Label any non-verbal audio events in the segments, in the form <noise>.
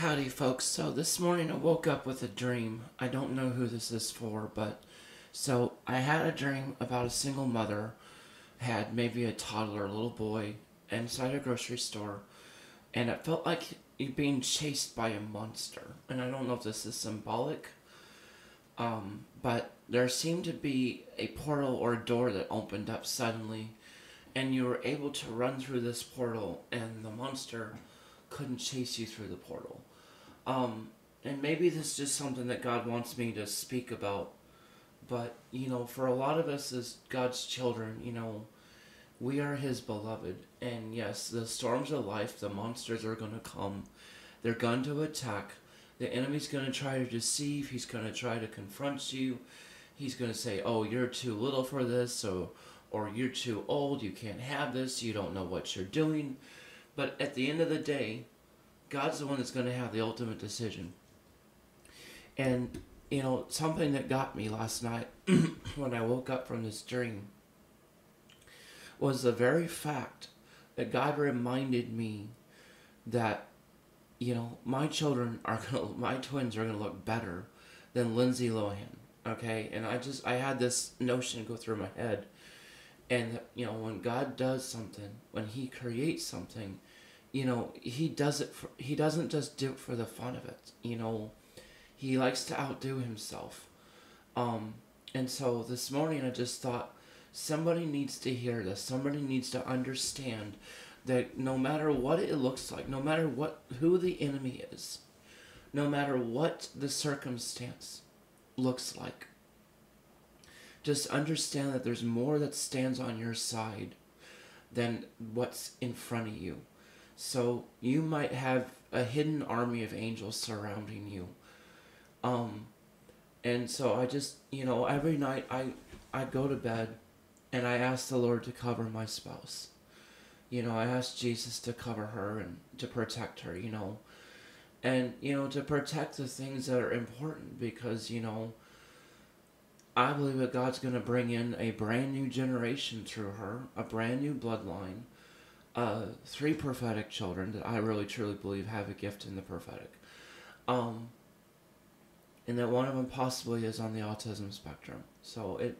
Howdy, folks. So this morning I woke up with a dream. I don't know who this is for, but so I had a dream about a single mother had maybe a toddler, a little boy, inside a grocery store, and it felt like you're being chased by a monster. And I don't know if this is symbolic, um, but there seemed to be a portal or a door that opened up suddenly, and you were able to run through this portal, and the monster couldn't chase you through the portal. Um, and maybe this is just something that God wants me to speak about. But, you know, for a lot of us as God's children, you know, we are His beloved. And yes, the storms of life, the monsters are going to come. They're going to attack. The enemy's going to try to deceive. He's going to try to confront you. He's going to say, oh, you're too little for this, or, or you're too old, you can't have this, you don't know what you're doing. But at the end of the day, God's the one that's going to have the ultimate decision. And, you know, something that got me last night <clears throat> when I woke up from this dream was the very fact that God reminded me that, you know, my children are going to, my twins are going to look better than Lindsay Lohan. Okay. And I just, I had this notion go through my head. And, you know, when God does something, when He creates something, you know, he does it for, he doesn't just do it for the fun of it. You know, he likes to outdo himself. Um, and so this morning I just thought somebody needs to hear this. Somebody needs to understand that no matter what it looks like, no matter what who the enemy is, no matter what the circumstance looks like, just understand that there's more that stands on your side than what's in front of you. So you might have a hidden army of angels surrounding you. Um, and so I just, you know, every night I, I go to bed and I ask the Lord to cover my spouse. You know, I ask Jesus to cover her and to protect her, you know. And, you know, to protect the things that are important because, you know, I believe that God's going to bring in a brand new generation through her, a brand new bloodline uh, three prophetic children that I really truly believe have a gift in the prophetic. Um, and that one of them possibly is on the autism spectrum. So it,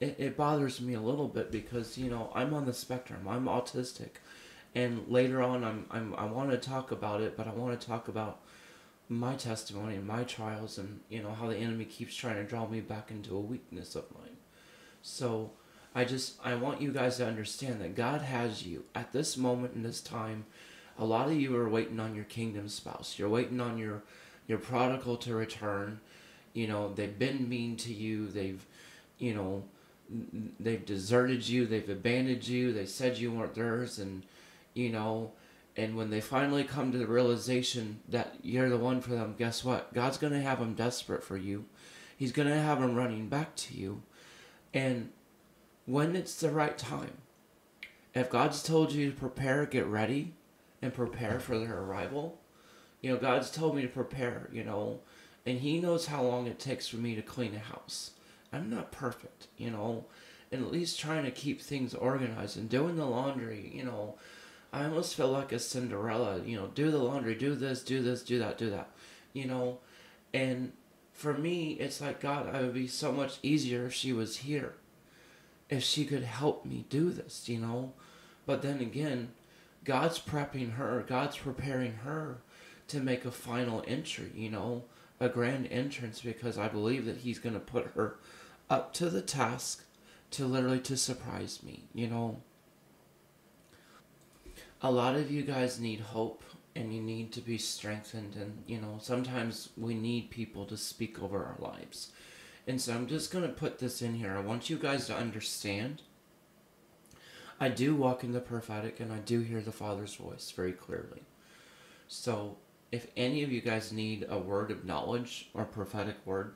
it, it bothers me a little bit because, you know, I'm on the spectrum. I'm autistic. And later on, I'm, I'm, I want to talk about it, but I want to talk about my testimony and my trials and, you know, how the enemy keeps trying to draw me back into a weakness of mine. So, I just I want you guys to understand that God has you at this moment in this time. A lot of you are waiting on your kingdom spouse. You're waiting on your your prodigal to return. You know, they've been mean to you. They've you know, they've deserted you, they've abandoned you, they said you weren't theirs and you know, and when they finally come to the realization that you're the one for them, guess what? God's going to have them desperate for you. He's going to have them running back to you. And when it's the right time. If God's told you to prepare, get ready, and prepare for their arrival, you know, God's told me to prepare, you know, and He knows how long it takes for me to clean a house. I'm not perfect, you know, and at least trying to keep things organized and doing the laundry, you know. I almost feel like a Cinderella, you know, do the laundry, do this, do this, do that, do that, you know, and for me, it's like, God, I would be so much easier if she was here if she could help me do this, you know. But then again, God's prepping her, God's preparing her to make a final entry, you know, a grand entrance because I believe that he's going to put her up to the task to literally to surprise me, you know. A lot of you guys need hope and you need to be strengthened and you know, sometimes we need people to speak over our lives. And so I'm just going to put this in here. I want you guys to understand. I do walk in the prophetic and I do hear the Father's voice very clearly. So if any of you guys need a word of knowledge or prophetic word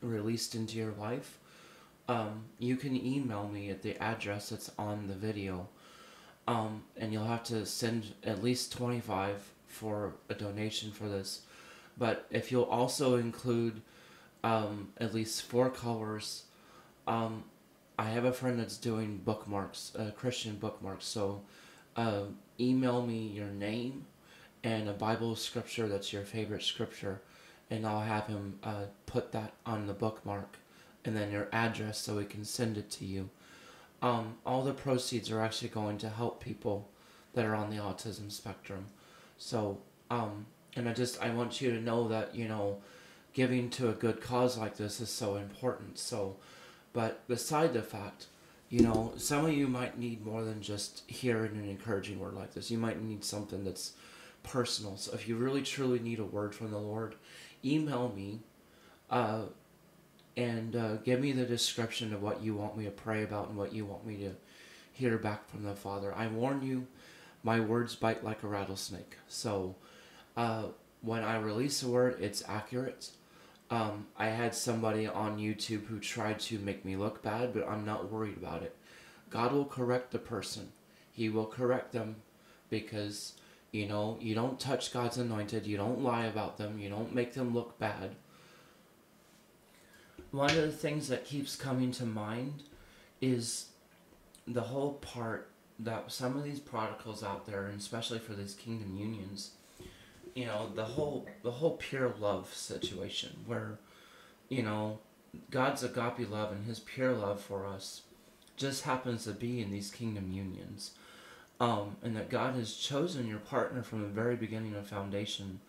released into your life, um, you can email me at the address that's on the video. Um, and you'll have to send at least 25 for a donation for this. But if you'll also include um, at least four colors. Um, I have a friend that's doing bookmarks, uh, Christian bookmarks. So uh, email me your name and a Bible scripture that's your favorite scripture, and I'll have him uh, put that on the bookmark, and then your address so we can send it to you. Um, all the proceeds are actually going to help people that are on the autism spectrum. So, um, and I just I want you to know that you know, giving to a good cause like this is so important. So, but beside the fact, you know, some of you might need more than just hearing an encouraging word like this. You might need something that's personal. So if you really truly need a word from the Lord, email me uh, and uh, give me the description of what you want me to pray about and what you want me to hear back from the Father. I warn you, my words bite like a rattlesnake. So uh, when I release a word, it's accurate. Um, I had somebody on YouTube who tried to make me look bad, but I'm not worried about it. God will correct the person. He will correct them because you know, you don't touch God's anointed, you don't lie about them, you don't make them look bad. One of the things that keeps coming to mind is the whole part that some of these prodigals out there, and especially for these kingdom unions, you know, the whole the whole pure love situation where, you know, God's agape love and his pure love for us just happens to be in these kingdom unions um, and that God has chosen your partner from the very beginning of foundation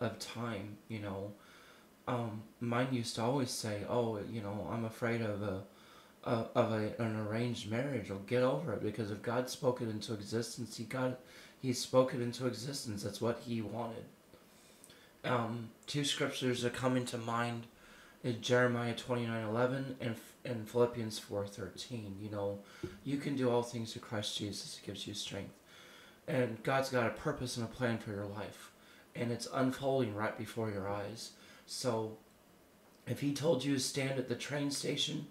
of time. You know, um, mine used to always say, "Oh, you know, I'm afraid of a." Of a, an arranged marriage, or get over it because if God spoke it into existence, He got He spoke it into existence. That's what He wanted. Um, two scriptures are coming to mind Jeremiah twenty nine eleven and in Philippians 4:13, you know, you can do all things through Christ Jesus who gives you strength. And God's got a purpose and a plan for your life, and it's unfolding right before your eyes. So if he told you to stand at the train station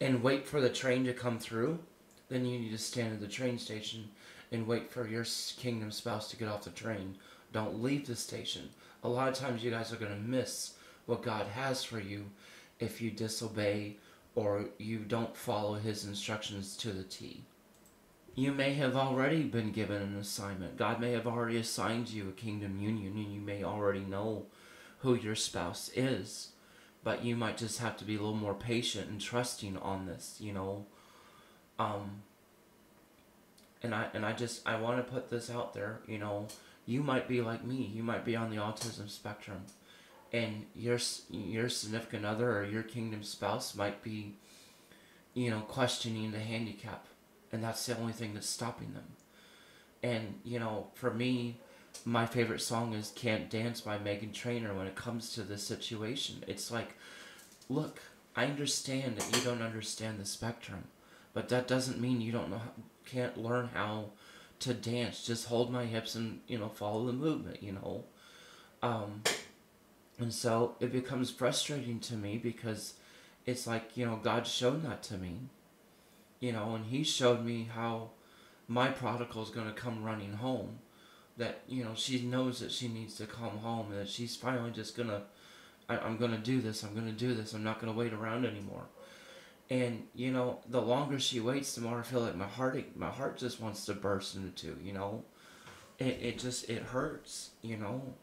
and wait for the train to come through, then you need to stand at the train station and wait for your kingdom spouse to get off the train. Don't leave the station. A lot of times you guys are going to miss what God has for you if you disobey or you don't follow his instructions to the T. You may have already been given an assignment. God may have already assigned you a kingdom union and you may already know who your spouse is. But you might just have to be a little more patient and trusting on this, you know. Um and I and I just I want to put this out there, you know, you might be like me. You might be on the autism spectrum and your your significant other or your kingdom spouse might be you know questioning the handicap and that's the only thing that's stopping them and you know for me my favorite song is can't dance by Meghan Trainor when it comes to this situation it's like look i understand that you don't understand the spectrum but that doesn't mean you don't know how, can't learn how to dance just hold my hips and you know follow the movement you know um and so it becomes frustrating to me because it's like, you know, God showed that to me. You know, and He showed me how my prodigal is going to come running home. That, you know, she knows that she needs to come home and that she's finally just going to, I'm going to do this, I'm going to do this, I'm not going to wait around anymore. And, you know, the longer she waits, the more I feel like my heart, my heart just wants to burst into two, you know. It, it just, it hurts, you know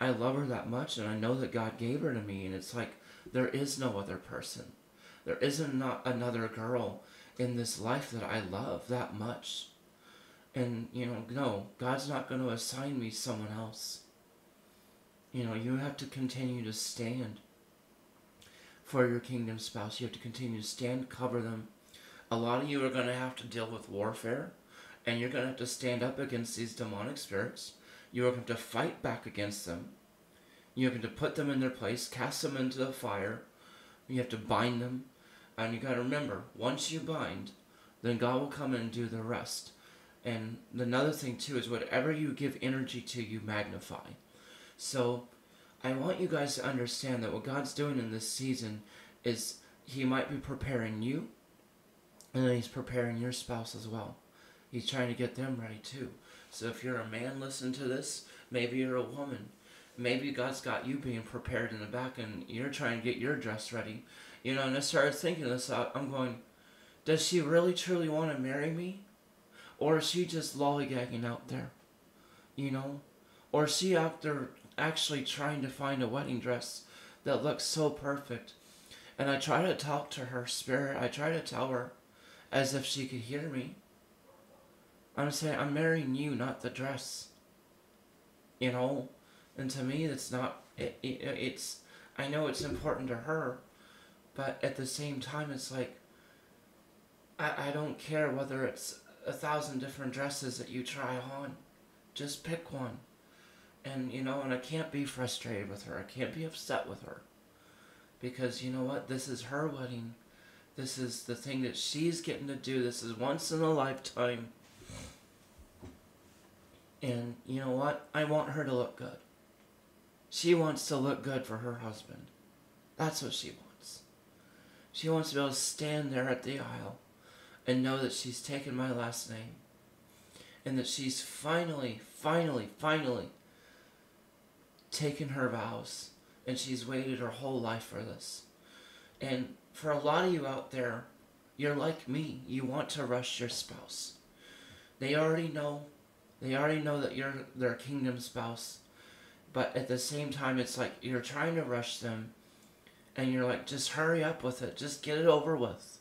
I love her that much and I know that God gave her to me and it's like there is no other person. There isn't not another girl in this life that I love that much. And you know, no, God's not going to assign me someone else. You know, you have to continue to stand for your kingdom spouse. You have to continue to stand, cover them. A lot of you are going to have to deal with warfare, and you're going to have to stand up against these demonic spirits you are going to fight back against them. You are going to put them in their place, cast them into the fire. You have to bind them. And you got to remember, once you bind, then God will come and do the rest. And another thing, too, is whatever you give energy to, you magnify. So I want you guys to understand that what God's doing in this season is He might be preparing you, and then He's preparing your spouse as well. He's trying to get them ready, too. So if you're a man listening to this, maybe you're a woman. Maybe God's got you being prepared in the back and you're trying to get your dress ready. You know, and I started thinking this out. I'm going, does she really truly want to marry me? Or is she just lollygagging out there? You know? Or is she there actually trying to find a wedding dress that looks so perfect? And I try to talk to her spirit. I try to tell her as if she could hear me. I'm saying, I'm marrying you, not the dress. You know? And to me, it's not, it, it, it's, I know it's important to her, but at the same time, it's like, I, I don't care whether it's a thousand different dresses that you try on. Just pick one. And, you know, and I can't be frustrated with her. I can't be upset with her. Because, you know what? This is her wedding. This is the thing that she's getting to do. This is once in a lifetime. And, you know what? I want her to look good. She wants to look good for her husband. That's what she wants. She wants to be able to stand there at the aisle and know that she's taken my last name and that she's finally, finally, finally taken her vows and she's waited her whole life for this. And for a lot of you out there, you're like me. You want to rush your spouse. They already know. They already know that you're their kingdom spouse. But at the same time, it's like you're trying to rush them. And you're like, just hurry up with it. Just get it over with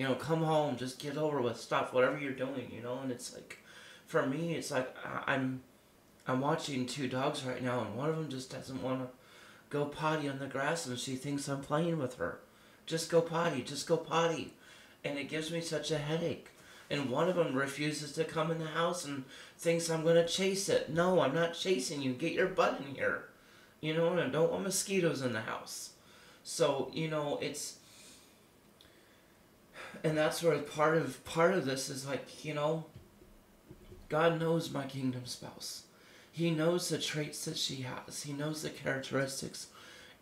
you know, come home, just get over with stuff, whatever you're doing, you know. And it's like, for me, it's like I'm, I'm watching two dogs right now, and one of them just doesn't want to go potty on the grass, and she thinks I'm playing with her. Just go potty, just go potty, and it gives me such a headache. And one of them refuses to come in the house and thinks I'm gonna chase it. No, I'm not chasing you. Get your butt in here. You know, and I don't want mosquitoes in the house. So, you know, it's and that's where part of part of this is like you know god knows my kingdom spouse he knows the traits that she has. He knows the characteristics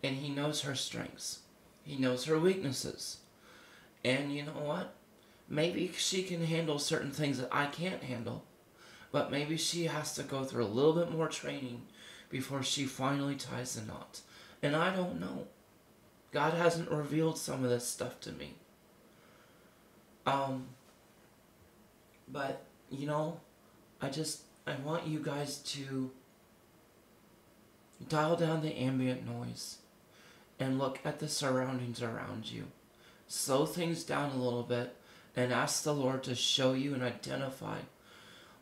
and he knows her strengths. He knows her weaknesses. And you know what? Maybe she can handle certain things that i can't handle but maybe she has to go through a little bit more training before she finally ties the knot. And i don't know. God hasn't revealed some of this stuff to me. Um, but, you know, I just, I want you guys to dial down the ambient noise and look at the surroundings around you. Slow things down a little bit and ask the Lord to show you and identify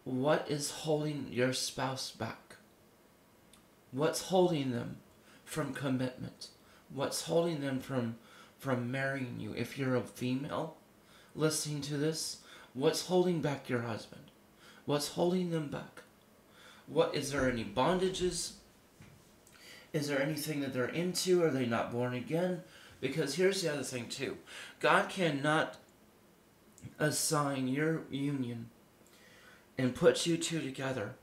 what is holding your spouse back. What's holding them from commitment? What's holding them from from marrying you? If you're a female, listening to this, what's holding back your husband? What's holding them back? What is there any bondages? Is there anything that they're into? Are they not born again? Because here's the other thing too. God cannot assign your union and put you two together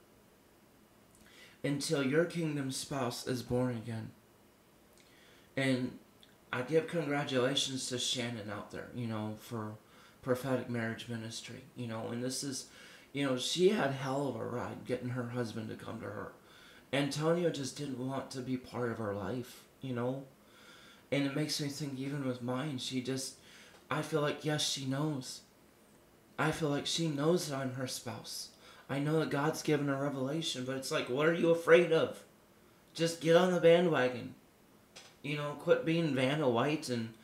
until your kingdom spouse is born again. And I give congratulations to Shannon out there, you know, for prophetic marriage ministry, you know, and this is, you know, she had hell of a ride getting her husband to come to her. Antonio just didn't want to be part of her life, you know, and it makes me think even with mine, she just, I feel like, yes, she knows. I feel like she knows that I'm her spouse. I know that God's given her revelation, but it's like, what are you afraid of? Just get on the bandwagon. You know, quit being Vanna White and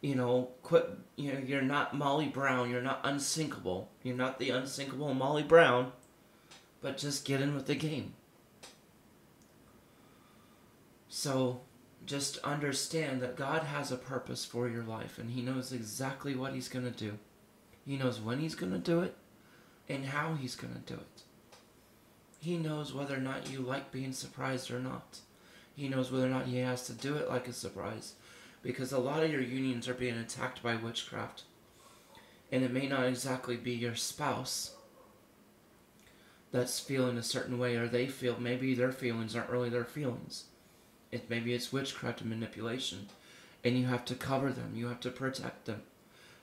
you know, quit. You know, you're not Molly Brown. You're not unsinkable. You're not the unsinkable Molly Brown. But just get in with the game. So, just understand that God has a purpose for your life, and He knows exactly what He's going to do. He knows when He's going to do it, and how He's going to do it. He knows whether or not you like being surprised or not. He knows whether or not He has to do it like a surprise because a lot of your unions are being attacked by witchcraft. And it may not exactly be your spouse that's feeling a certain way, or they feel maybe their feelings aren't really their feelings. It maybe it's witchcraft and manipulation, and you have to cover them. You have to protect them.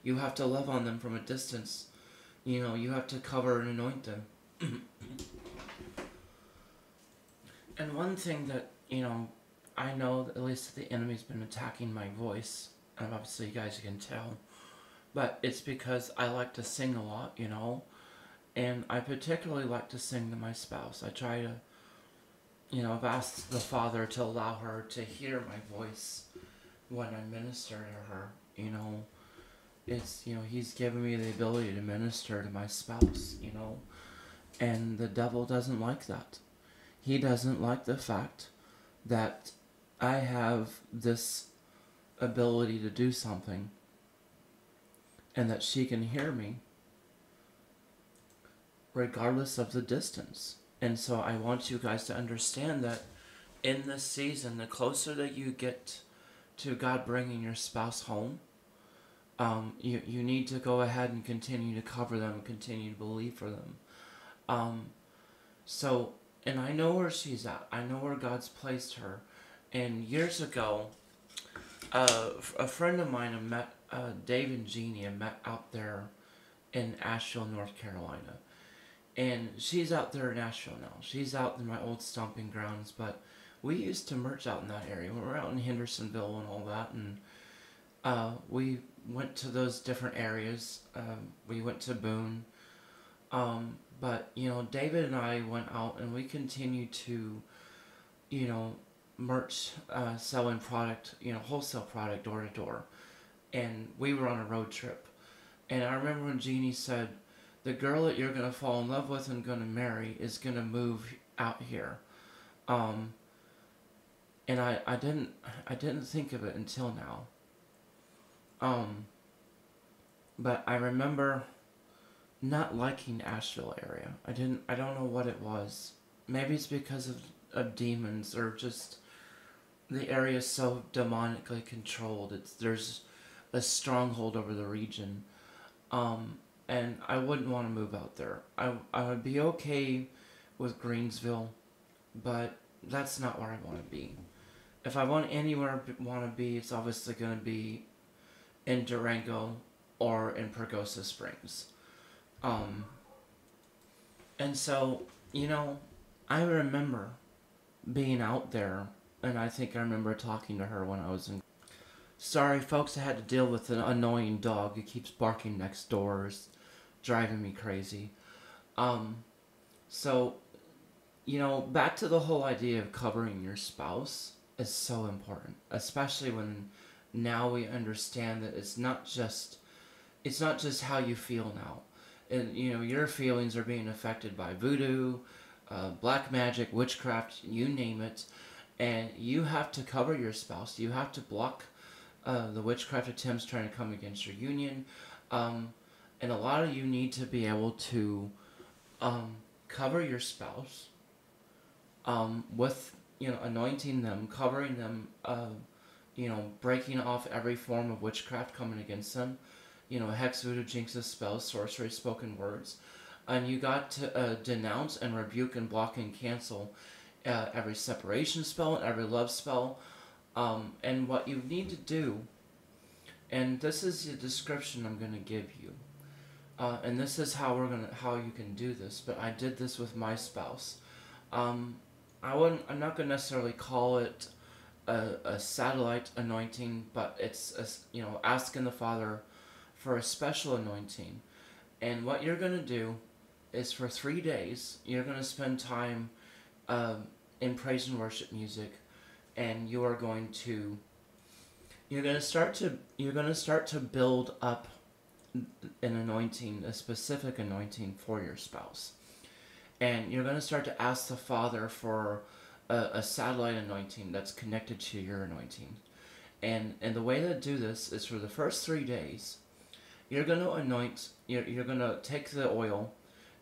You have to love on them from a distance. You know, you have to cover and anoint them. <clears throat> and one thing that you know I know at least the enemy's been attacking my voice. And obviously, you guys can tell. But it's because I like to sing a lot, you know. And I particularly like to sing to my spouse. I try to you know, I've asked the Father to allow her to hear my voice when I minister to her. You know, it's, you know, He's given me the ability to minister to my spouse, you know, and the devil doesn't like that. He doesn't like the fact that I have this ability to do something and that she can hear me regardless of the distance. And so I want you guys to understand that in this season, the closer that you get to God bringing your spouse home, um, you, you need to go ahead and continue to cover them, continue to believe for them. Um, so, and I know where she's at. I know where God's placed her. And years ago, uh, a friend of mine, met uh, Dave and Jeannie, met out there in Asheville, North Carolina and she's out there in Asheville now. She's out in my old stomping grounds, but we used to merch out in that area. We were out in Hendersonville and all that, and uh, we went to those different areas. Um, we went to Boone, um, but you know, David and I went out and we continued to, you know, merch, uh, selling product, you know, wholesale product door to door, and we were on a road trip. And I remember when Jeannie said, the girl that you're gonna fall in love with and gonna marry is gonna move out here. Um, and I, I didn't I didn't think of it until now. Um, but I remember not liking Asheville area. I didn't I don't know what it was. Maybe it's because of, of demons or just the area is so demonically controlled. It's there's a stronghold over the region. Um, and I wouldn't want to move out there. I, I would be okay with Greensville, but that's not where I want to be. If I want anywhere I want to be, it's obviously going to be in Durango or in Pagosa Springs. Um, and so, you know, I remember being out there, and I think I remember talking to her when I was in. Sorry, folks, I had to deal with an annoying dog who keeps barking next doors driving me crazy. Um, so, you know, back to the whole idea of covering your spouse is so important, especially when now we understand that it's not just it's not just how you feel now. And you know, your feelings are being affected by voodoo, uh, black magic, witchcraft, you name it. And you have to cover your spouse. You have to block uh, the witchcraft attempts trying to come against your union. Um, and a lot of you need to be able to um, cover your spouse um, with you know anointing them covering them uh, you know breaking off every form of witchcraft coming against them you know hex voodoo jinxes spells sorcery spoken words and you got to uh, denounce and rebuke and block and cancel uh, every separation spell and every love spell um, and what you need to do and this is the description i'm going to give you uh, and this is how we're gonna how you can do this. But I did this with my spouse. Um, I wouldn't. I'm not gonna necessarily call it a, a satellite anointing, but it's a, you know asking the Father for a special anointing. And what you're gonna do is for three days you're gonna spend time um, in praise and worship music, and you are going to you're gonna start to you're gonna start to build up an anointing, a specific anointing for your spouse. And you're going to start to ask the Father for a, a satellite anointing that's connected to your anointing. And, and the way to do this is for the first three days, you're going to anoint, you're, you're going to take the oil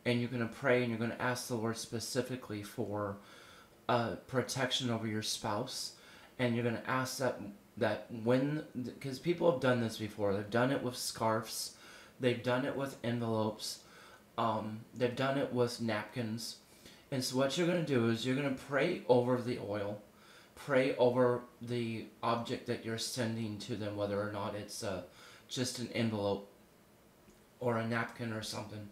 and you're going to pray and you're going to ask the Lord specifically for uh, protection over your spouse. And you're going to ask that that when because people have done this before they've done it with scarves They've done it with envelopes. Um, they've done it with napkins. And so what you're going to do is you're going to pray over the oil. Pray over the object that you're sending to them, whether or not it's uh, just an envelope or a napkin or something.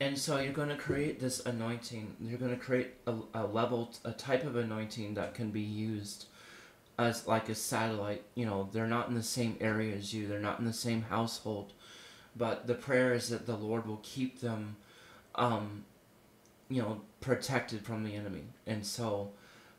And so you're going to create this anointing. You're going to create a, a level, a type of anointing that can be used as like a satellite. You know, they're not in the same area as you. They're not in the same household. But the prayer is that the Lord will keep them um, you know, protected from the enemy. And so,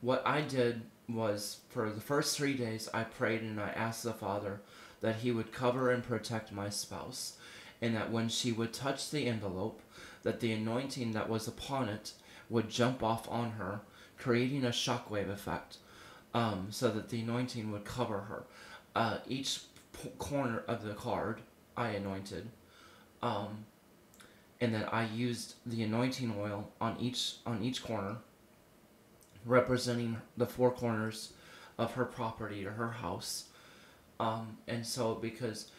what I did was for the first three days, I prayed and I asked the Father that He would cover and protect my spouse, and that when she would touch the envelope, that the anointing that was upon it would jump off on her, creating a shockwave effect, um, so that the anointing would cover her. Uh, each corner of the card I anointed, um, and then I used the anointing oil on each on each corner, representing the four corners of her property or her house. Um, and so because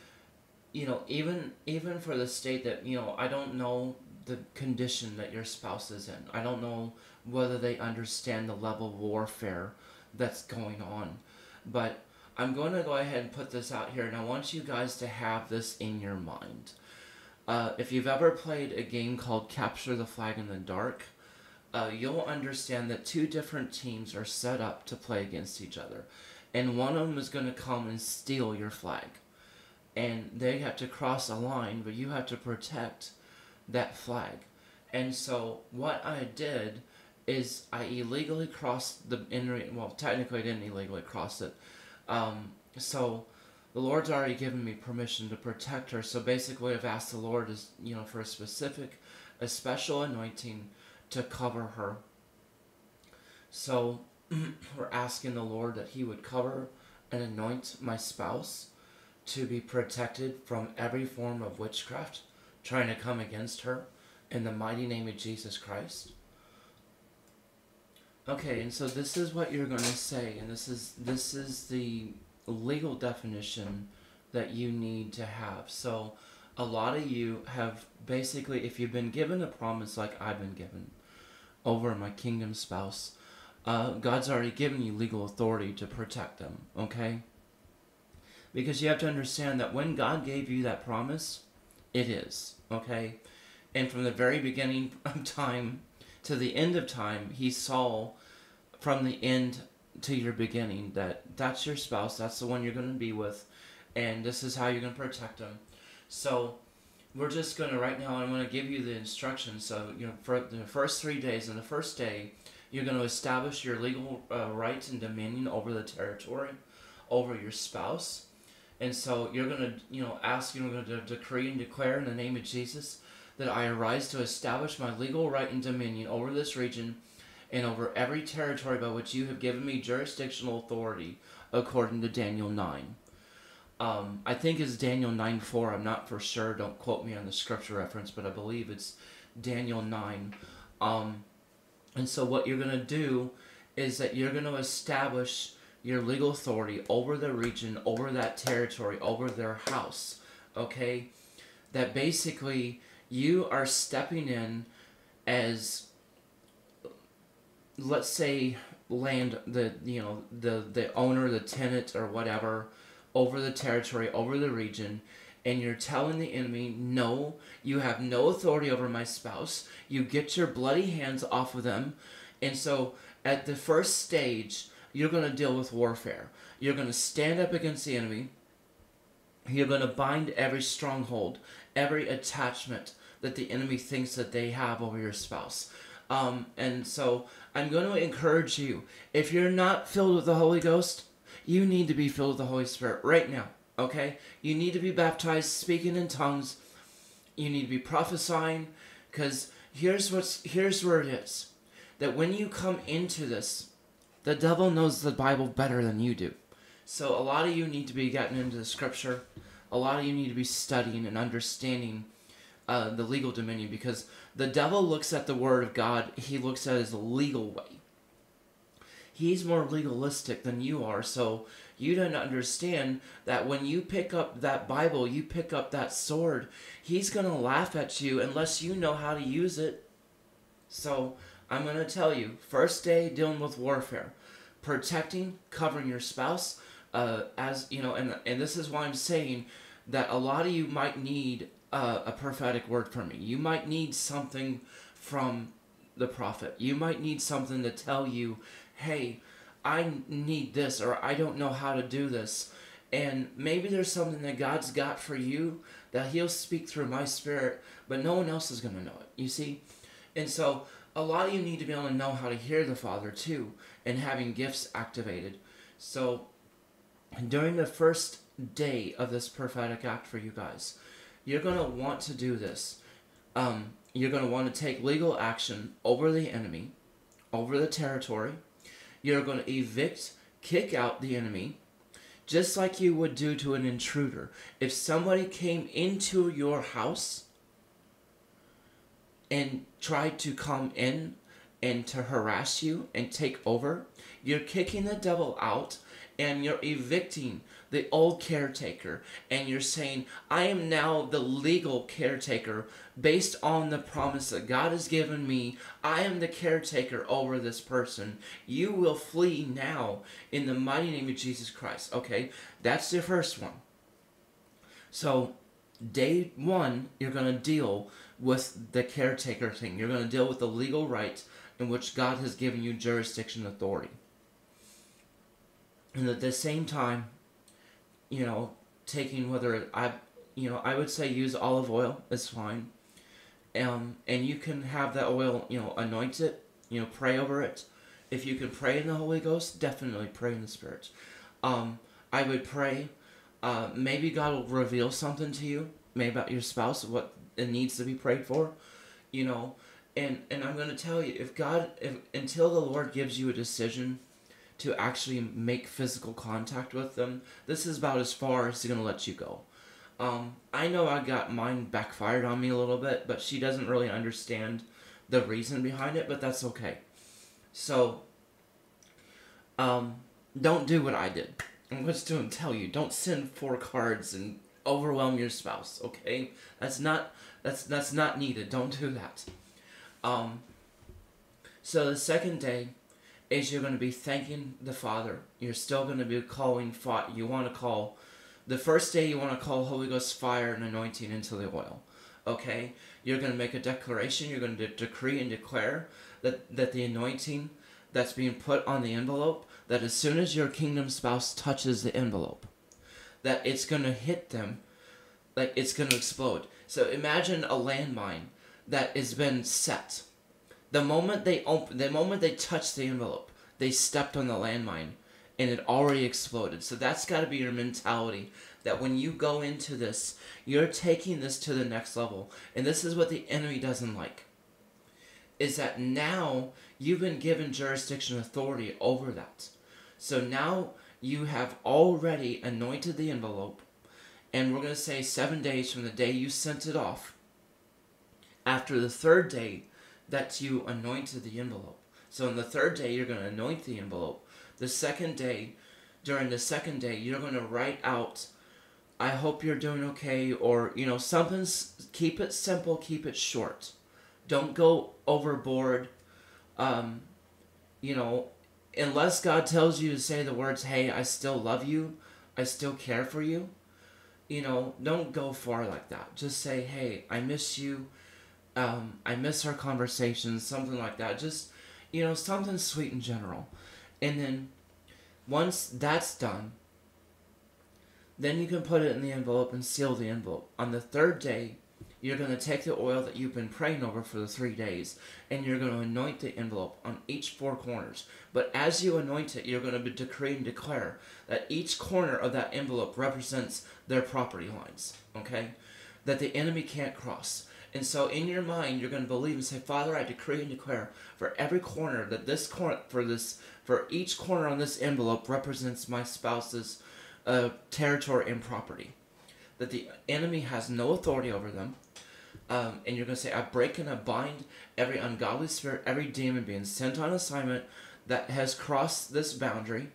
you know even even for the state that you know I don't know the condition that your spouse is in. I don't know whether they understand the level of warfare that's going on. But I'm going to go ahead and put this out here, and I want you guys to have this in your mind. Uh, if you've ever played a game called Capture the Flag in the Dark, uh, you'll understand that two different teams are set up to play against each other. And one of them is going to come and steal your flag. And they have to cross a line, but you have to protect that flag. And so what I did is I illegally crossed the inner. Well, technically, I didn't illegally cross it. Um, so the Lord's already given me permission to protect her. So basically, I've asked the Lord is you know for a specific, a special anointing to cover her. So <clears throat> we're asking the Lord that He would cover and anoint my spouse to be protected from every form of witchcraft trying to come against her in the mighty name of Jesus Christ. Okay, and so this is what you're going to say and this is this is the legal definition that you need to have. So a lot of you have basically if you've been given a promise like I've been given over my kingdom spouse, uh, God's already given you legal authority to protect them, okay? Because you have to understand that when God gave you that promise, it is, okay? And from the very beginning <laughs> of time to the end of time, he saw from the end to your beginning that that's your spouse, that's the one you're going to be with, and this is how you're going to protect them. So, we're just going to, right now, I'm going to give you the instructions. So, you know, for the first three days, and the first day, you're going to establish your legal uh, rights and dominion over the territory, over your spouse and so you're going to, you know, ask, you're going to decree and declare in the name of Jesus that I arise to establish my legal right and dominion over this region and over every territory by which you have given me jurisdictional authority, according to Daniel 9. Um, I think it's Daniel 9 4. I'm not for sure. Don't quote me on the scripture reference, but I believe it's Daniel 9. Um, and so, what you're going to do is that you're going to establish your legal authority over the region, over that territory, over their house. Okay? That basically you are stepping in as let's say land the you know the the owner the tenant or whatever over the territory over the region and you're telling the enemy no you have no authority over my spouse you get your bloody hands off of them and so at the first stage you're going to deal with warfare. You're going to stand up against the enemy. You're going to bind every stronghold, every attachment that the enemy thinks that they have over your spouse. Um, and so I'm going to encourage you if you're not filled with the Holy Ghost, you need to be filled with the Holy Spirit right now. Okay? You need to be baptized, speaking in tongues. You need to be prophesying. Because here's what's here's where it is. That when you come into this, the devil knows the Bible better than you do. So a lot of you need to be getting into the scripture. A lot of you need to be studying and understanding uh, the legal dominion because the devil looks at the word of God, he looks at it as a legal way. He's more legalistic than you are, so you don't understand that when you pick up that Bible, you pick up that sword, he's going to laugh at you unless you know how to use it. So I'm going to tell you first day dealing with warfare, protecting, covering your spouse, uh, as you know, and, and this is why I'm saying that a lot of you might need uh, a prophetic word from me. You might need something from the prophet. You might need something to tell you, hey, I need this, or I don't know how to do this. And maybe there's something that God's got for you that He'll speak through my spirit, but no one else is going to know it. You see? And so a lot of you need to be able to know how to hear the Father too, and having gifts activated. So, during the first day of this prophetic act for you guys, you're going to want to do this. Um, you're going to want to take legal action over the enemy, over the territory. You're going to evict, kick out the enemy, just like you would do to an intruder. If somebody came into your house and tried to come in and to harass you and take over, you're kicking the devil out and you're evicting the old caretaker and you're saying, I am now the legal caretaker based on the promise that God has given me. I am the caretaker over this person. You will flee now in the mighty name of Jesus Christ. Okay, that's the first one. So, day one, you're going to deal with the caretaker thing. You're going to deal with the legal right in which God has given you jurisdiction authority. And at the same time, you know, taking whether I, you know, I would say use olive oil is fine. Um, and you can have that oil, you know, anoint it, you know, pray over it. If you can pray in the Holy Ghost, definitely pray in the Spirit. Um, I would pray. Uh, maybe God will reveal something to you, maybe about your spouse, what it needs to be prayed for, you know. And and I'm going to tell you, if God, if until the Lord gives you a decision to actually make physical contact with them, this is about as far as He's going to let you go. Um, I know I got mine backfired on me a little bit, but she doesn't really understand the reason behind it, but that's okay. So, um, don't do what I did. I'm just going to tell you, don't send four cards and overwhelm your spouse, okay? That's not that's that's not needed. Don't do that. Um so the second day is you're going to be thanking the Father. You're still going to be calling you want to call the first day you want to call Holy Ghost fire and anointing into the oil. Okay? You're going to make a declaration, you're going to de- decree and declare that that the anointing that's being put on the envelope that as soon as your kingdom spouse touches the envelope that it's to hit them like it's to explode. So imagine a landmine that has been set. The moment they open, the moment they touch the envelope, they stepped on the landmine, and it already exploded. So that's got to be your mentality. That when you go into this, you're taking this to the next level, and this is what the enemy doesn't like. Is that now you've been given jurisdiction authority over that. So now you have already anointed the envelope and we're going to say seven days from the day you sent it off. After the third day, that you anointed the envelope. So on the third day, you're going to anoint the envelope. The second day, during the second day, you're going to write out, I hope you're doing okay, or, you know, something's, keep it simple, keep it short. Don't go overboard. Um, you know, unless God tells you to say the words, hey, I still love you, I still care for you you know, don't go far like that. Just say, hey, I miss you. Um, I miss our conversations, something like that. Just, you know, something sweet in general. And then once that's done, then you can put it in the envelope and seal the envelope. On the third day, you're going to take the oil that you've been praying over for the three days and you're going to anoint the envelope on each four corners. But as you anoint it, you're going to decree and declare that each corner of that envelope represents their property lines, okay? That the enemy can't cross. And so in your mind, you're going to believe and say, Father, I decree and declare for every corner that this corner, for this, for each corner on this envelope represents my spouse's uh, territory and property. That the enemy has no authority over them um, and you're going to say, I break and I bind every ungodly spirit, every demon being sent on assignment that has crossed this boundary,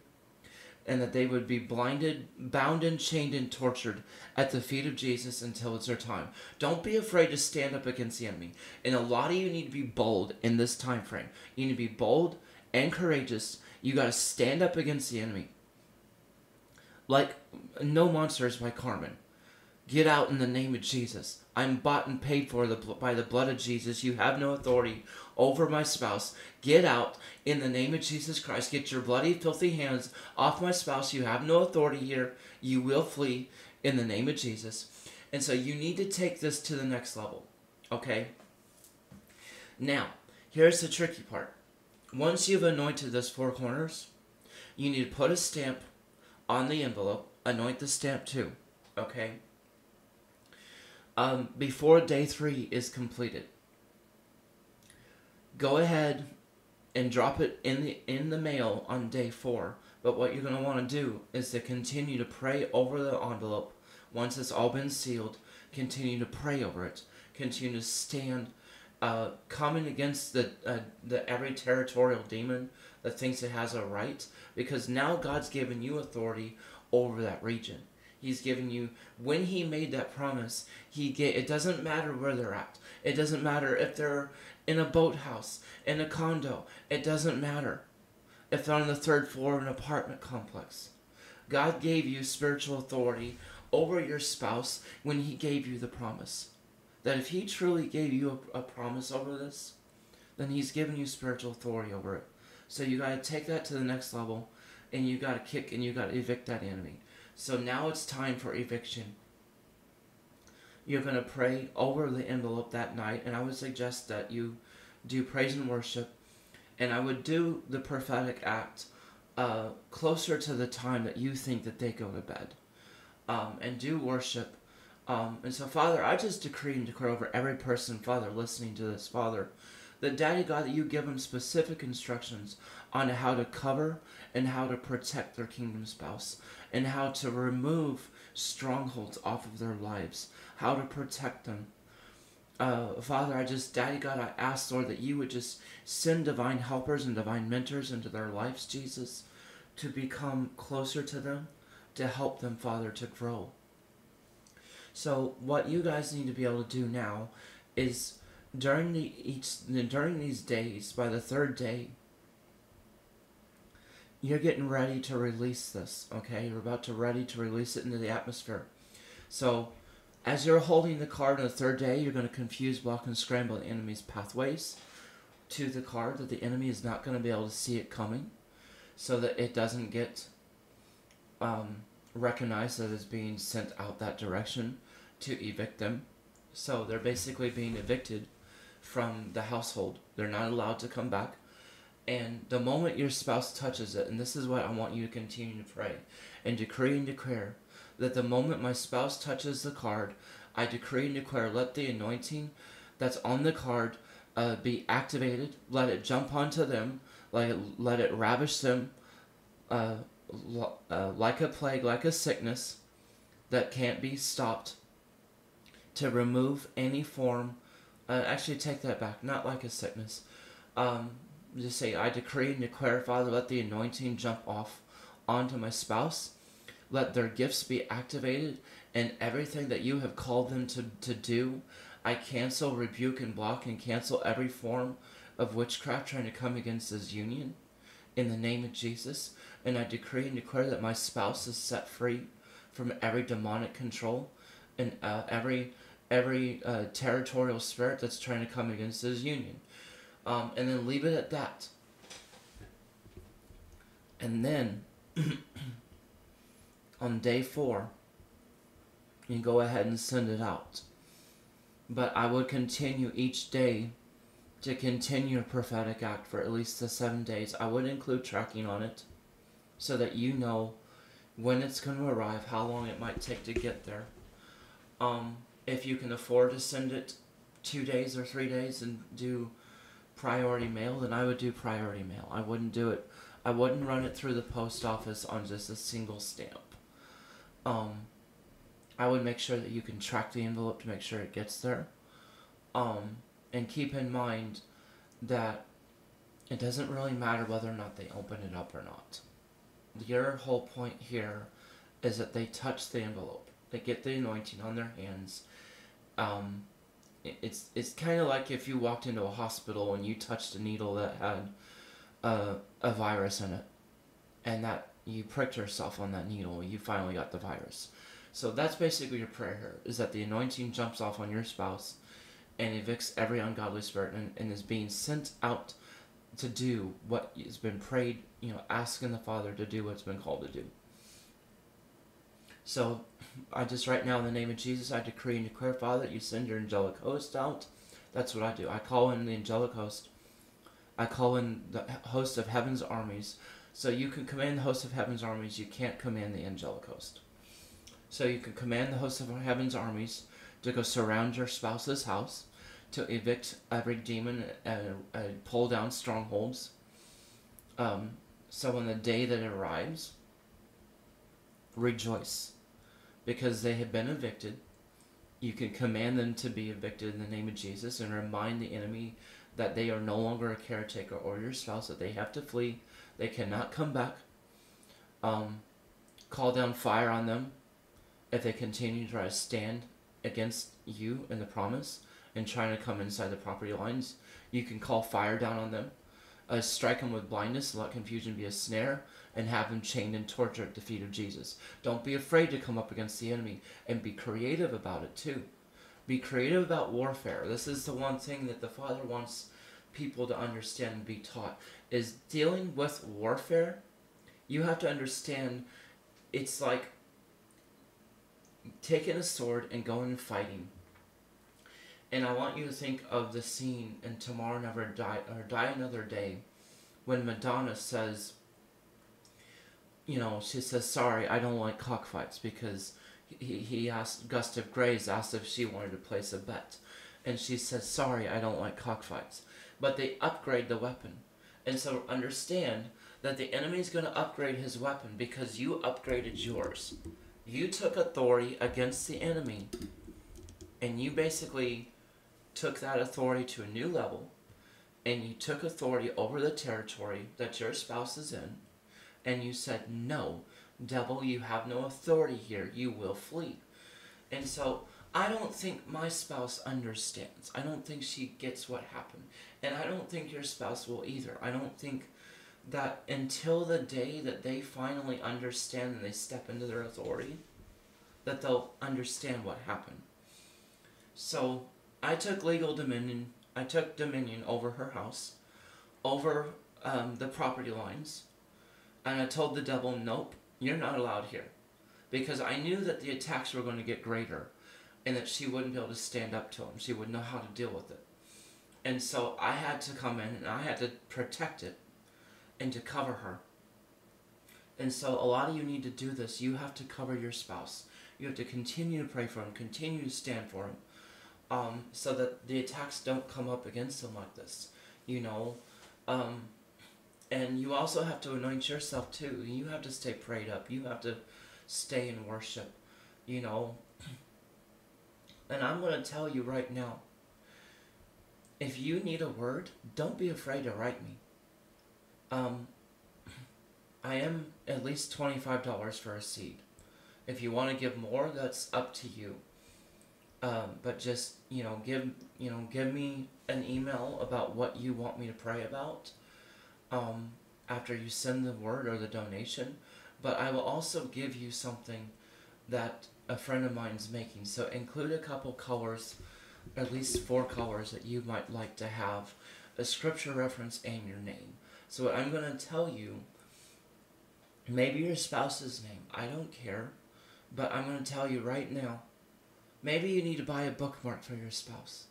and that they would be blinded, bound, and chained and tortured at the feet of Jesus until it's their time. Don't be afraid to stand up against the enemy. And a lot of you need to be bold in this time frame. You need to be bold and courageous. You got to stand up against the enemy. Like No Monsters by Carmen. Get out in the name of Jesus. I'm bought and paid for the, by the blood of Jesus. You have no authority over my spouse. Get out in the name of Jesus Christ. Get your bloody, filthy hands off my spouse. You have no authority here. You will flee in the name of Jesus. And so you need to take this to the next level. Okay? Now, here's the tricky part. Once you've anointed those four corners, you need to put a stamp on the envelope. Anoint the stamp too. Okay? Um, before day three is completed. Go ahead and drop it in the in the mail on day four. But what you're gonna want to do is to continue to pray over the envelope once it's all been sealed. Continue to pray over it. Continue to stand, uh, coming against the uh, the every territorial demon that thinks it has a right, because now God's given you authority over that region. He's given you when he made that promise. He gave. It doesn't matter where they're at. It doesn't matter if they're in a boathouse, in a condo. It doesn't matter if they're on the third floor of an apartment complex. God gave you spiritual authority over your spouse when He gave you the promise. That if He truly gave you a, a promise over this, then He's given you spiritual authority over it. So you got to take that to the next level and you got to kick and you got to evict that enemy. So now it's time for eviction. You're going to pray over the envelope that night, and I would suggest that you do praise and worship, and I would do the prophetic act uh, closer to the time that you think that they go to bed, um, and do worship. Um, and so, Father, I just decree and declare over every person, Father, listening to this, Father, that Daddy God, that you give them specific instructions on how to cover and how to protect their kingdom spouse, and how to remove strongholds off of their lives how to protect them. Uh, Father, I just, Daddy God, I ask, Lord, that you would just send divine helpers and divine mentors into their lives, Jesus, to become closer to them, to help them, Father, to grow. So, what you guys need to be able to do now is during the each during these days, by the third day, you're getting ready to release this. Okay, you're about to ready to release it into the atmosphere. So, as you're holding the card on the third day, you're going to confuse, block, and scramble the enemy's pathways to the card that the enemy is not going to be able to see it coming so that it doesn't get um, recognized that it's being sent out that direction to evict them. So they're basically being evicted from the household. They're not allowed to come back. And the moment your spouse touches it, and this is what I want you to continue to pray and decree and declare that the moment my spouse touches the card, I decree and declare, let the anointing that's on the card uh, be activated. Let it jump onto them. Let it, let it ravish them uh, uh, like a plague, like a sickness that can't be stopped. To remove any form, uh, actually take that back, not like a sickness. Um, just say, I decree and declare, Father, let the anointing jump off onto my spouse let their gifts be activated and everything that you have called them to, to do. I cancel, rebuke, and block and cancel every form of witchcraft trying to come against this union in the name of Jesus. And I decree and declare that my spouse is set free from every demonic control and uh, every every uh, territorial spirit that's trying to come against this union. Um, and then leave it at that. And then <clears throat> on day four, you go ahead and send it out. But I would continue each day to continue a prophetic act for at least the seven days. I would include tracking on it so that you know when it's going to arrive, how long it might take to get there. Um, if you can afford to send it two days or three days and do priority mail, then I would do priority mail. I wouldn't do it. I wouldn't run it through the post office on just a single stamp um, I would make sure that you can track the envelope to make sure it gets there. Um, and keep in mind that it doesn't really matter whether or not they open it up or not. Your whole point here is that they touch the envelope. They get the anointing on their hands. Um, it's it's kind of like if you walked into a hospital and you touched a needle that had a, a virus in it, and that you pricked yourself on that needle, you finally got the virus. So that's basically your prayer here, is that the anointing jumps off on your spouse and evicts every ungodly spirit and, and is being sent out to do what has been prayed, you know, asking the Father to do what's been called to do. So I just right now in the name of Jesus I decree and declare, Father, that you send your angelic host out. That's what I do. I call in the angelic host I call in the host of heaven's armies. So you can command the host of heaven's armies. You can't command the angelic host. So you can command the host of heaven's armies to go surround your spouse's house, to evict every demon and, and pull down strongholds. Um, so on the day that it arrives, rejoice because they have been evicted. You can command them to be evicted in the name of Jesus and remind the enemy that they are no longer a caretaker or your spouse, that they have to flee. They cannot come back. Um, call down fire on them if they continue to try to stand against you and the promise and trying to come inside the property lines. You can call fire down on them, uh, strike them with blindness, let confusion be a snare, and have them chained and tortured at the feet of Jesus. Don't be afraid to come up against the enemy and be creative about it too. Be creative about warfare. This is the one thing that the Father wants people to understand and be taught is dealing with warfare. You have to understand it's like taking a sword and going and fighting. And I want you to think of the scene in Tomorrow Never Die or Die Another Day when Madonna says, you know, she says, sorry, I don't like cockfights because he, he asked, Gustav Graves asked if she wanted to place a bet. And she says, sorry, I don't like cockfights. But they upgrade the weapon. And so understand that the enemy is going to upgrade his weapon because you upgraded yours. You took authority against the enemy. And you basically took that authority to a new level. And you took authority over the territory that your spouse is in and you said, No, devil, you have no authority here. You will flee. And so I don't think my spouse understands. I don't think she gets what happened. And I don't think your spouse will either. I don't think that until the day that they finally understand and they step into their authority, that they'll understand what happened. So I took legal dominion. I took dominion over her house, over um, the property lines, and I told the devil, nope, you're not allowed here. Because I knew that the attacks were going to get greater and that she wouldn't be able to stand up to them. She wouldn't know how to deal with it. And so I had to come in and I had to protect it and to cover her. And so a lot of you need to do this. You have to cover your spouse. You have to continue to pray for him, continue to stand for him, um, so that the attacks don't come up against him like this. You know, um, and you also have to anoint yourself too. You have to stay prayed up. You have to stay in worship. You know. <clears throat> And I'm going to tell you right now if you need a word, don't be afraid to write me. Um, I am at least $25 for a seed. If you want to give more, that's up to you. Um, but just, you know, give, you know, give me an email about what you want me to pray about um, after you send the word or the donation. But I will also give you something that a friend of mine is making. So include a couple colors, at least four colors that you might like to have, a scripture reference and your name. So what I'm going to tell you, maybe your spouse's name, I don't care, but I'm going to tell you right now, maybe you need to buy a bookmark for your spouse.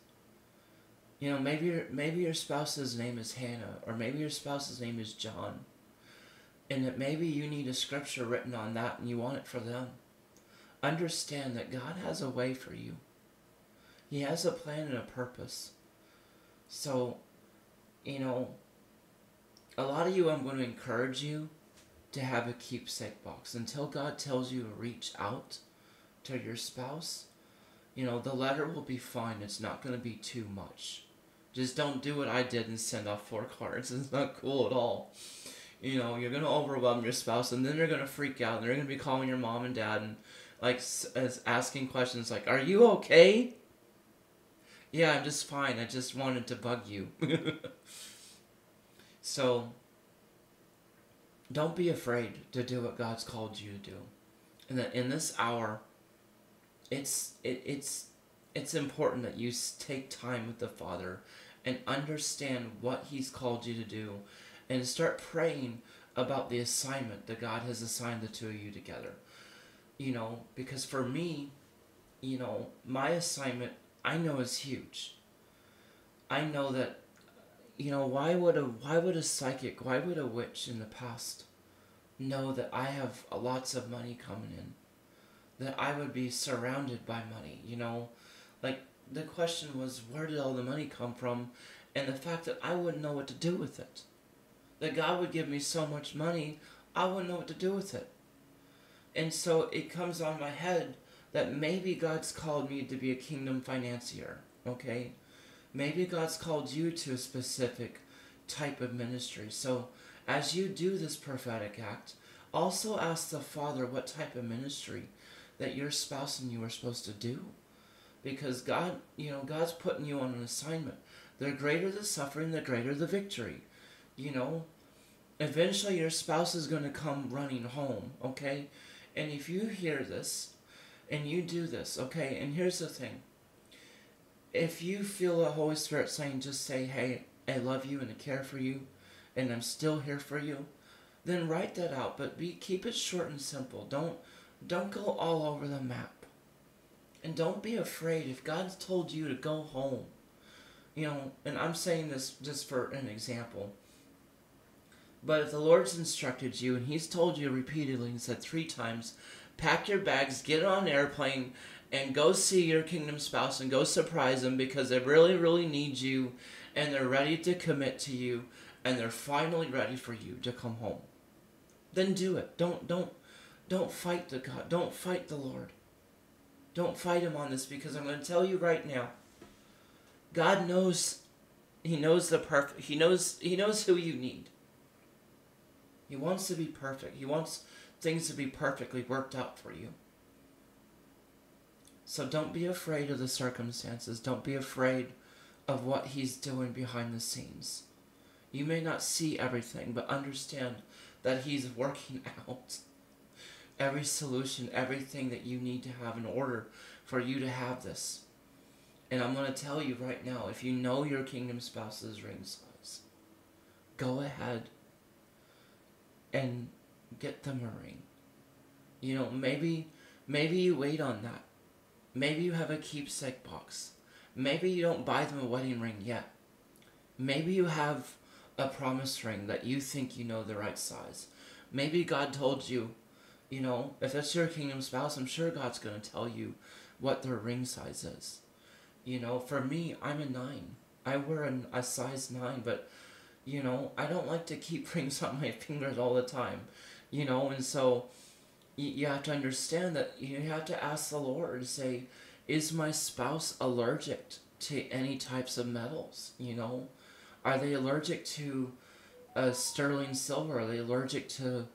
You know, maybe your maybe your spouse's name is Hannah, or maybe your spouse's name is John, and that maybe you need a scripture written on that, and you want it for them. Understand that God has a way for you. He has a plan and a purpose. So, you know, a lot of you, I'm going to encourage you to have a keepsake box until God tells you to reach out to your spouse. You know, the letter will be fine. It's not going to be too much. Just don't do what I did and send off four <laughs> cards. It's not cool at all. You know, you're gonna overwhelm your spouse, and then they're gonna freak out, and they're gonna be calling your mom and dad and like as asking questions like, "Are you okay?" Yeah, I'm just fine. I just wanted to bug you. <laughs> so, don't be afraid to do what God's called you to do. And that in this hour, it's it, it's it's important that you take time with the Father and understand what He's called you to do and start praying about the assignment that God has assigned the two of you together. You know, because for me, you know, my assignment I know is huge. I know that, you know, why would a why would a psychic, why would a witch in the past know that I have lots of money coming in? That I would be surrounded by money, you know? Like the question was where did all the money come from? And the fact that I wouldn't know what to do with it. That God would give me so much money, I wouldn't know what to do with it. And so it comes on my head that maybe God's called me to be a kingdom financier, okay? Maybe God's called you to a specific type of ministry. So as you do this prophetic act, also ask the Father what type of ministry that your spouse and you are supposed to do. Because God, you know, God's putting you on an assignment. The greater the suffering, the greater the victory. You know, eventually your spouse is going to come running home, okay? And if you hear this and you do this, okay, and here's the thing if you feel the Holy Spirit saying, just say, hey, I love you and I care for you, and I'm still here for you, then write that out. But be keep it short and simple. Don't don't go all over the map. And don't be afraid if God's told you to go home. You know, and I'm saying this just for an example. But if the Lord's instructed you and He's told you repeatedly and said three times, pack your bags, get on an airplane, and go see your kingdom spouse and go surprise them because they really, really need you and they're ready to commit to you and they're finally ready for you to come home. Then do it. Don't don't don't fight the God. Don't fight the Lord. Don't fight him on this because I'm going to tell you right now. God knows he knows the perfect he knows he knows who you need. He wants to be perfect. He wants things to be perfectly worked out for you. So don't be afraid of the circumstances. Don't be afraid of what He's doing behind the scenes. You may not see everything, but understand that He's working <laughs> out every solution, everything that you need to have in order for you to have this. And I'm going to tell you right now if you know your kingdom spouse's ring size, go ahead and get them a ring. You know, maybe maybe you wait on that. Maybe you have a keepsake box. Maybe you don't buy them a wedding ring yet. Maybe you have a promise ring that you think you know the right size. Maybe God told you, you know, if that's your kingdom spouse, I'm sure God's going to tell you what their ring size is. You know, for me, I'm a nine. I wear a, a size nine, but, you know, I don't like to keep <laughs> rings on my fingers all the time. You know, and so you, you have to understand that you have to ask the Lord and say, is my spouse allergic to any types of metals? You know, are they allergic to uh, sterling silver? Are they allergic to,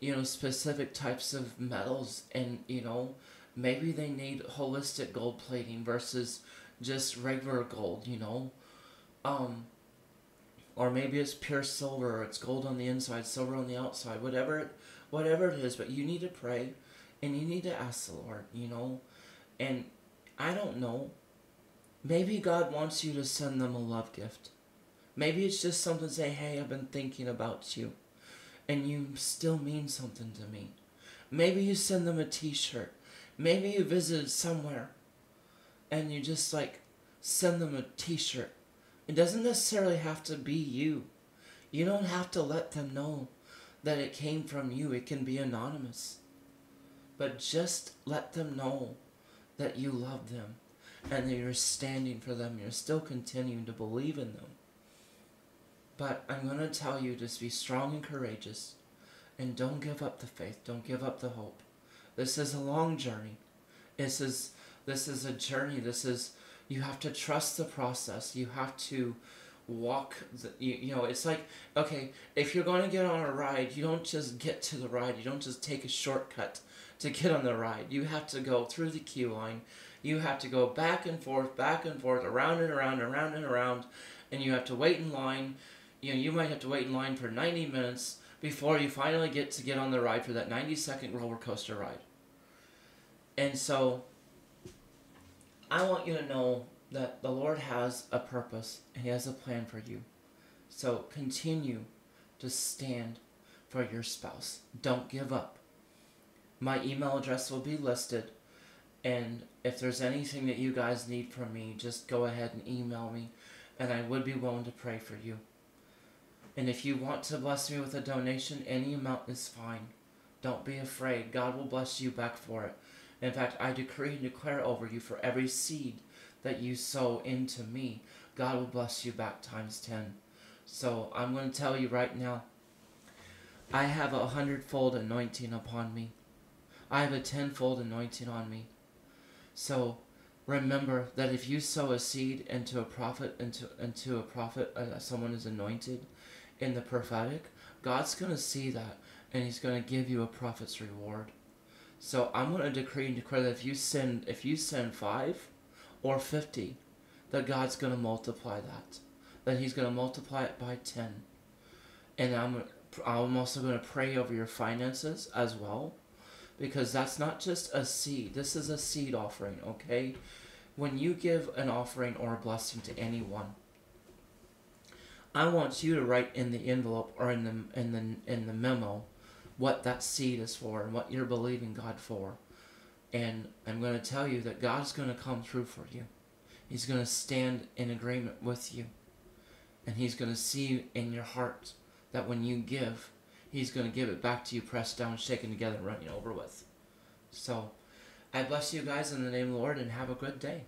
you know, specific types of metals? And, you know, maybe they need holistic gold plating versus just regular gold, you know? Um, or maybe it's pure silver, it's gold on the inside, silver on the outside, whatever it, whatever it is, but you need to pray and you need to ask the Lord, you know. And I don't know. Maybe God wants you to send them a love gift. Maybe it's just something to say, hey, I've been thinking about you. And you still mean something to me. Maybe you send them a t shirt. Maybe you visited somewhere and you just like send them a t shirt. It doesn't necessarily have to be you. You don't have to let them know that it came from you. It can be anonymous. But just let them know that you love them and that you're standing for them. You're still continuing to believe in them. But I'm going to tell you just be strong and courageous and don't give up the faith. Don't give up the hope. This is a long journey. This is this is a journey. This is you have to trust the process. You have to walk the, you, you know it's like okay if you're going to get on a ride you don't just get to the ride you don't just take a shortcut to get on the ride you have to go through the queue line you have to go back and forth back and forth around and around around and around and you have to wait in line you know you might have to wait in line for 90 minutes before you finally get to get on the ride for that 90 second roller coaster ride and so i want you to know that the Lord has a purpose and He has a plan for you. So continue to stand for your spouse. Don't give up. My email address will be listed. And if there's anything that you guys need from me, just go ahead and email me. And I would be willing to pray for you. And if you want to bless me with a donation, any amount is fine. Don't be afraid. God will bless you back for it. In fact, I decree and declare over you for every seed that you sow into me, God will bless you back times 10. So I'm going to tell you right now I have a hundredfold anointing upon me, I have a tenfold anointing on me. So remember that if you sow a seed into a prophet, into, into a prophet, uh, someone is anointed in the prophetic, God's going to see that and He's going to give you a prophet's reward. So I'm going to decree and declare that if you send if you send five or fifty, that God's going to multiply that. That He's going to multiply it by ten. And I'm I'm also going to pray over your finances as well, because that's not just a seed. This is a seed offering. Okay, when you give an offering or a blessing to anyone. I want you to write in the envelope or in the in the in the memo what that seed is for and what you're believing God for. And I'm going to tell you that God's going to come through for you. He's going to stand in agreement with you. And He's going to see in your heart that when you give, He's going to give it back to you, pressed down, shaken together, running over with. So, I bless you guys in the name of the Lord and have a good day.